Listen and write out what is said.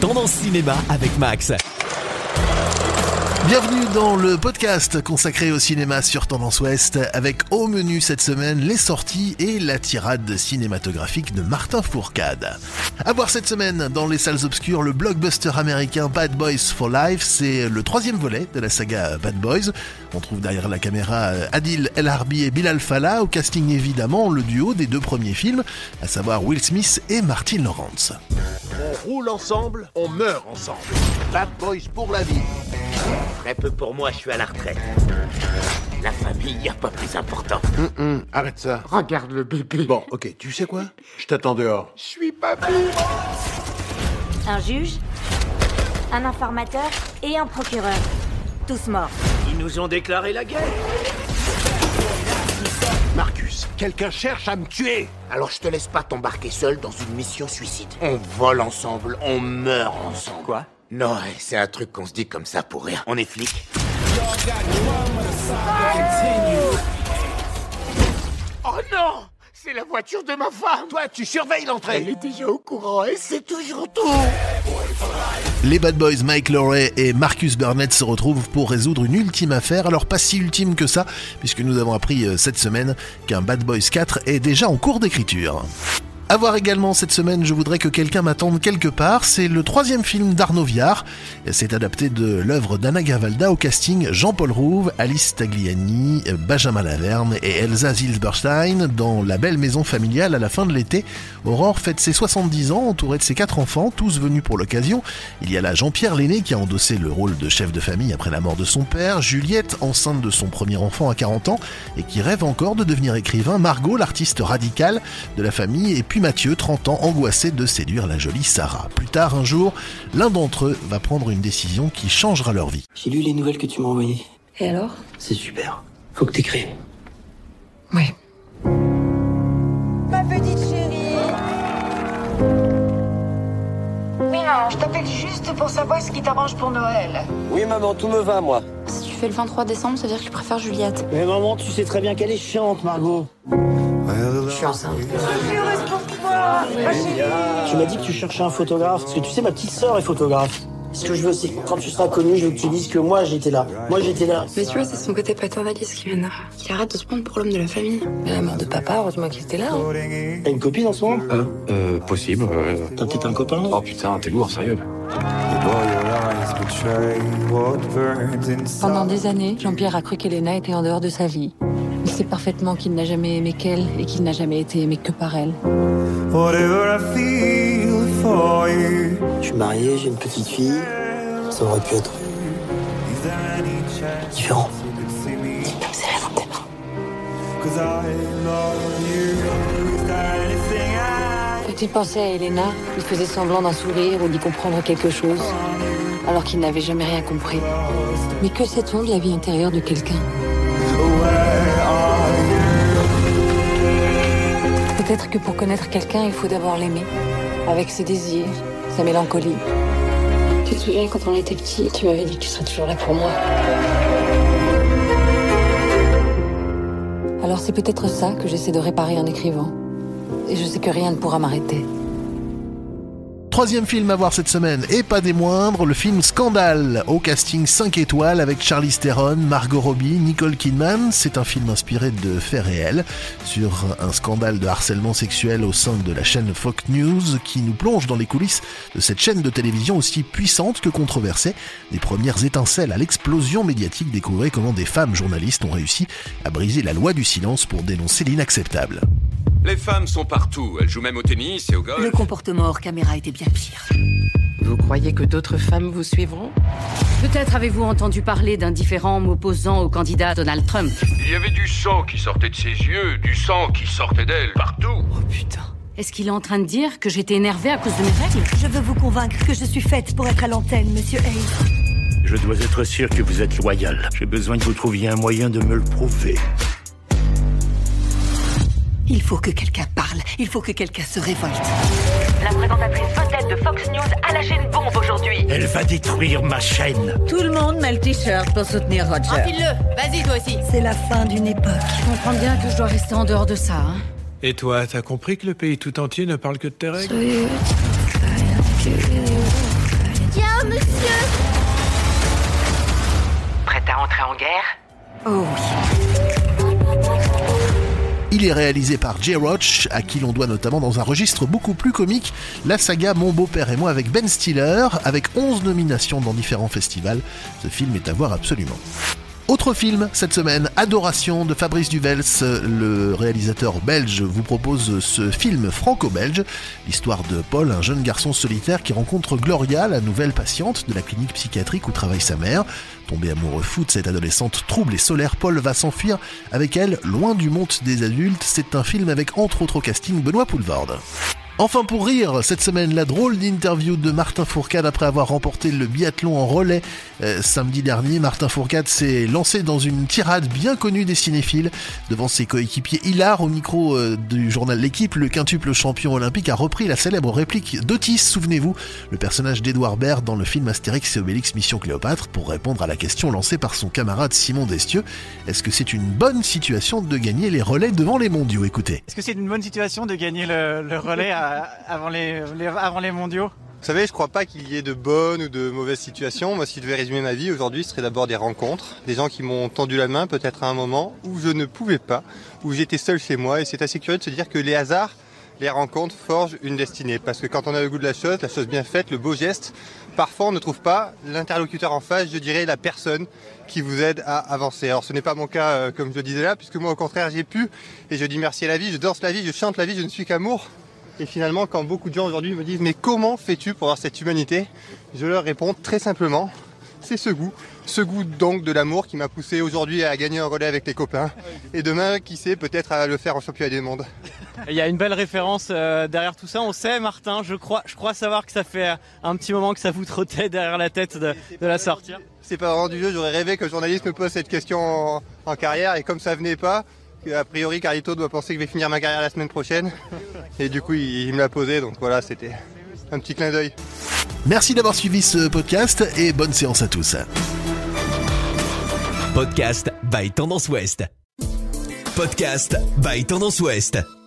Tendance Cinéma avec Max. Bienvenue dans le podcast consacré au cinéma sur Tendance Ouest avec au menu cette semaine les sorties et la tirade cinématographique de Martin Fourcade. À voir cette semaine dans les salles obscures le blockbuster américain Bad Boys for Life, c'est le troisième volet de la saga Bad Boys. On trouve derrière la caméra Adil El Harbi et Bilal Fallah, au casting évidemment le duo des deux premiers films, à savoir Will Smith et Martin Lawrence. On roule ensemble, on meurt ensemble. Bad Boys pour la vie. Très peu pour moi, je suis à la retraite. La famille, y a pas plus important. Hum, hum, arrête ça. Regarde le bébé. Bon, ok, tu sais quoi? Je t'attends dehors. Je suis pas Un juge, un informateur et un procureur. Tous morts. Ils nous ont déclaré la guerre. Quelqu'un cherche à me tuer. Alors je te laisse pas t'embarquer seul dans une mission suicide. On vole ensemble, on meurt ensemble. Quoi? Non, c'est un truc qu'on se dit comme ça pour rien. On est flics. Oh non C'est la voiture de ma femme Toi, tu surveilles Elle l'entrée. est déjà au courant et c'est toujours tout Les Bad Boys Mike Lowry et Marcus Burnett se retrouvent pour résoudre une ultime affaire, alors pas si ultime que ça, puisque nous avons appris euh, cette semaine qu'un Bad Boys 4 est déjà en cours d'écriture. À voir également cette semaine, je voudrais que quelqu'un m'attende quelque part. C'est le troisième film d'Arnaud Viard. C'est adapté de l'œuvre d'Anna Gavalda au casting Jean-Paul Rouve, Alice Tagliani, Benjamin Laverne et Elsa Zilberstein dans La belle maison familiale à la fin de l'été. Aurore fête ses 70 ans entourée de ses quatre enfants, tous venus pour l'occasion. Il y a là Jean-Pierre l'aîné qui a endossé le rôle de chef de famille après la mort de son père, Juliette enceinte de son premier enfant à 40 ans et qui rêve encore de devenir écrivain, Margot l'artiste radicale de la famille et puis Mathieu 30 ans angoissé de séduire la jolie Sarah. Plus tard un jour, l'un d'entre eux va prendre une décision qui changera leur vie. J'ai lu les nouvelles que tu m'as envoyées. Et alors? C'est super. Faut que t'écrives. Oui. Ma petite chérie Oui, maman, je t'appelle juste pour savoir ce qui t'arrange pour Noël. Oui, maman, tout me va, moi. Si tu fais le 23 décembre, ça veut dire que je préfère Juliette. Mais maman, tu sais très bien qu'elle est chiante, Margot. Je suis enceinte. Je suis heureuse pour toi, ma chérie. Tu m'as dit que tu cherchais un photographe, parce que tu sais, ma petite sœur est photographe. Ce que je veux, c'est que quand tu seras connu, je veux que tu dises que moi, j'étais là. Moi, j'étais là. Mais tu vois, c'est son côté paternaliste qui m'énerve. Qu'il arrête de se prendre pour l'homme de la famille. Mais la mort de papa, heureusement qu'il était là. hein. T'as une copine en ce moment? Euh, possible. euh. T'as peut-être un copain Oh putain, t'es lourd, sérieux. Pendant des années, Jean-Pierre a cru qu'Elena était en dehors de sa vie. Sait parfaitement qu'il n'a jamais aimé qu'elle et qu'il n'a jamais été aimé que par elle. Je suis marié, j'ai une petite fille. Ça aurait pu être différent. Tes bras. Quand il pensait à Elena, il faisait semblant d'en sourire ou d'y comprendre quelque chose, alors qu'il n'avait jamais rien compris. Mais que sait-on de la vie intérieure de quelqu'un? Peut-être que pour connaître quelqu'un, il faut d'abord l'aimer, avec ses désirs, sa mélancolie. Tu te souviens quand on était petits, tu m'avais dit que tu serais toujours là pour moi. Alors c'est peut-être ça que j'essaie de réparer en écrivant. Et je sais que rien ne pourra m'arrêter. Troisième film à voir cette semaine, et pas des moindres, le film Scandale, au casting 5 étoiles avec Charlize Theron, Margot Robbie, Nicole Kidman. C'est un film inspiré de faits réels sur un scandale de harcèlement sexuel au sein de la chaîne Fox News qui nous plonge dans les coulisses de cette chaîne de télévision aussi puissante que controversée. Des premières étincelles à l'explosion médiatique découvrez comment des femmes journalistes ont réussi à briser la loi du silence pour dénoncer l'inacceptable. Les femmes sont partout. Elles jouent même au tennis et au golf. Le comportement hors caméra était bien pire. Vous croyez que d'autres femmes vous suivront? Peut-être avez-vous entendu parler d'un différent m'opposant au candidat Donald Trump. Il y avait du sang qui sortait de ses yeux, du sang qui sortait d'elle, partout. Oh putain. Est-ce qu'il est en train de dire que j'étais énervée à cause de mes règles? Je veux vous convaincre que je suis faite pour être à l'antenne, monsieur Hayes. Je dois être sûr que vous êtes loyal. J'ai besoin que vous trouviez un moyen de me le prouver. Il faut que quelqu'un parle. Il faut que quelqu'un se révolte. La présentatrice vedette de Fox News a lâché une bombe aujourd'hui. Elle va détruire ma chaîne. Tout le monde met le t-shirt pour soutenir Roger. Enfile-le. Vas-y, toi aussi. C'est la fin d'une époque. Je comprends bien que je dois rester en dehors de ça. Hein. Et toi, t'as compris que le pays tout entier ne parle que de tes règles? Tiens, monsieur Prête à entrer en guerre? Oh oui. Il est réalisé par Jay Roach, à qui l'on doit notamment dans un registre beaucoup plus comique la saga Mon beau-père et moi avec Ben Stiller, avec 11 nominations dans différents festivals. Ce film est à voir absolument. Autre film cette semaine, Adoration de Fabrice Duvels, le réalisateur belge vous propose ce film franco-belge, l'histoire de Paul, un jeune garçon solitaire qui rencontre Gloria, la nouvelle patiente de la clinique psychiatrique où travaille sa mère. Tombé amoureux fou de cette adolescente trouble et solaire, Paul va s'enfuir avec elle loin du monde des adultes. C'est un film avec entre autres au casting Benoît Poulvorde. Enfin pour rire, cette semaine, la drôle d'interview de Martin Fourcade après avoir remporté le biathlon en relais euh, samedi dernier. Martin Fourcade s'est lancé dans une tirade bien connue des cinéphiles devant ses coéquipiers Hilar au micro euh, du journal L'équipe. Le quintuple champion olympique a repris la célèbre réplique d'Otis, souvenez-vous, le personnage d'Edouard Baird dans le film Astérix et Obélix Mission Cléopâtre pour répondre à la question lancée par son camarade Simon Destieux. Est-ce que c'est une bonne situation de gagner les relais devant les mondiaux? Écoutez. Est-ce que c'est une bonne situation de gagner le, relais avant les, les, avant les mondiaux Vous savez, je crois pas qu'il y ait de bonnes ou de mauvaises situations. Moi, si je devais résumer ma vie aujourd'hui, ce serait d'abord des rencontres, des gens qui m'ont tendu la main peut-être à un moment où je ne pouvais pas, où j'étais seul chez moi. Et c'est assez curieux de se dire que les hasards, les rencontres forgent une destinée. Parce que quand on a le goût de la chose, la chose bien faite, le beau geste, parfois on ne trouve pas l'interlocuteur en face, je dirais la personne qui vous aide à avancer. Alors ce n'est pas mon cas, euh, comme je le disais là, puisque moi au contraire j'ai pu, et je dis merci à la vie, je danse la vie, je chante la vie, je ne suis qu'amour. Et finalement, quand beaucoup de gens aujourd'hui me disent mais comment fais-tu pour avoir cette humanité? Je leur réponds très simplement, c'est ce goût. Ce goût donc de l'amour qui m'a poussé aujourd'hui à gagner un relais avec les copains. Et demain, qui sait, peut-être à le faire en championnat du monde. Il y a une belle référence euh, derrière tout ça. On sait, Martin, je crois, je crois savoir que ça fait un petit moment que ça vous trottait derrière la tête de, de la sortir. C'est pas vraiment du jeu, j'aurais rêvé que le journaliste me pose cette question en, en carrière et comme ça venait pas, a priori Carlito doit penser que je vais finir ma carrière la semaine prochaine. Et du coup, il, il me l'a posé, donc voilà, c'était un petit clin d'œil. Merci d'avoir suivi ce podcast et bonne séance à tous. Podcast by Tendance Ouest. Podcast by Tendance Ouest.